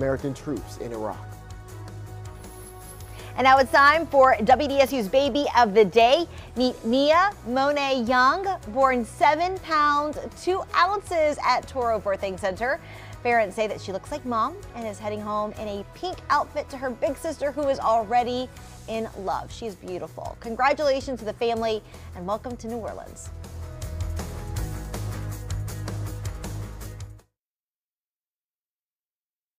American troops in Iraq. And now it's time for WDSU's baby of the day. Meet Nia Monet Young, born seven pounds, two ounces at Touro Birthing Center. Parents say that she looks like mom and is heading home in a pink outfit to her big sister who is already in love. She's beautiful. Congratulations to the family and welcome to New Orleans.